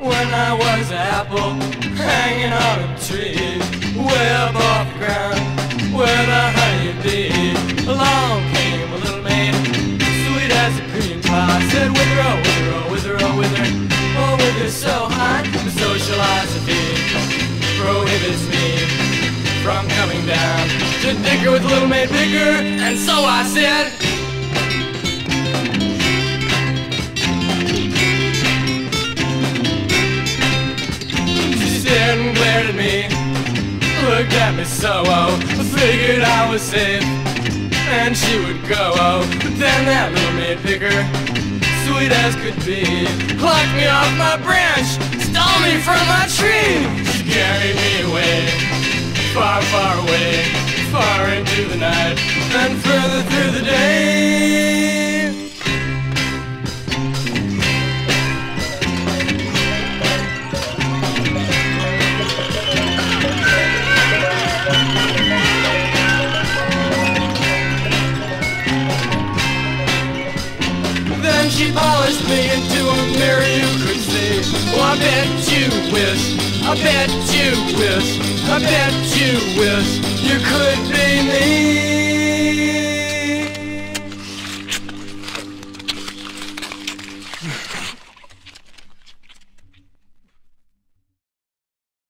I was an apple hanging on a tree, way up off the ground where the honey bee. Along came a little maid, sweet as a cream pie. Said, Wither, oh, wither, oh, wither, oh, wither, oh, wither so high. The socializing prohibits me from coming down to dicker with little maid bigger. And so I said. Me, looked at me so oh, I figured I was safe, and she would go oh. But then that little maid picker, sweet as could be, plucked me off my branch, stole me from my tree. She carried me away, far, far away, far into the night, and further through the day. She polished me into a see. Oh, I bet you wish, I bet you wish, I bet you wish you could be